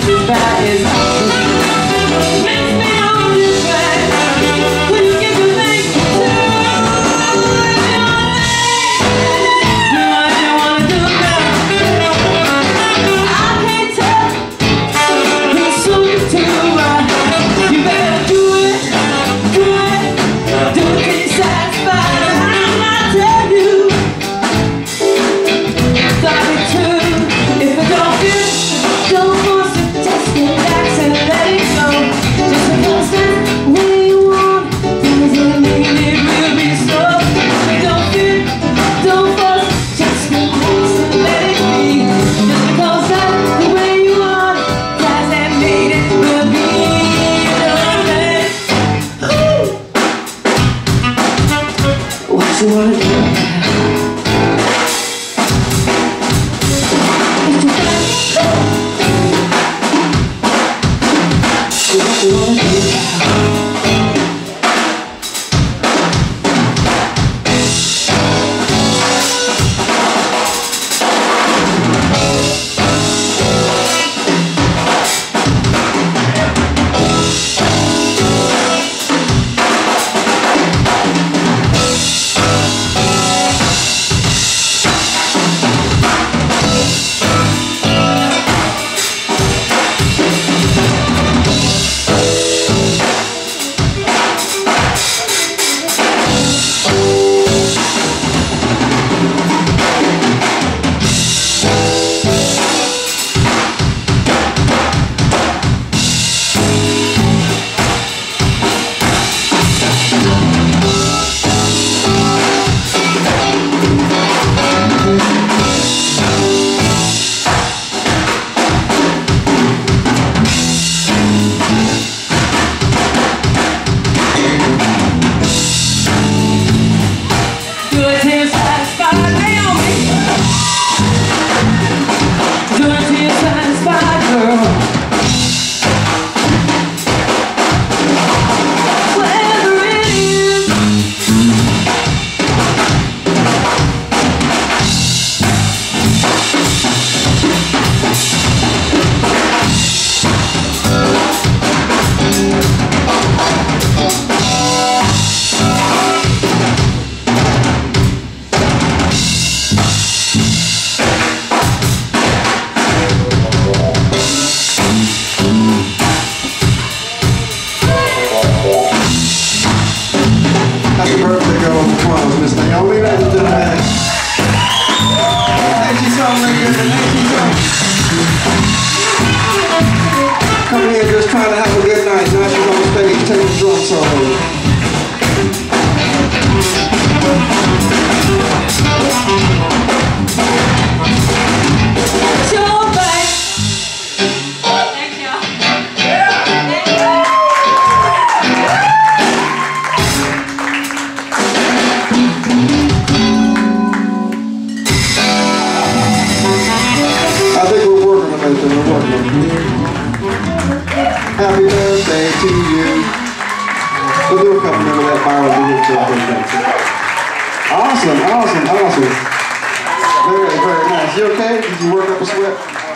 to back. Here just trying to have a good night. Now she's on stage taking drum solo. It's Do a couple of that birthday. Awesome, awesome, awesome. Very, very nice. You okay? Did you work up a sweat?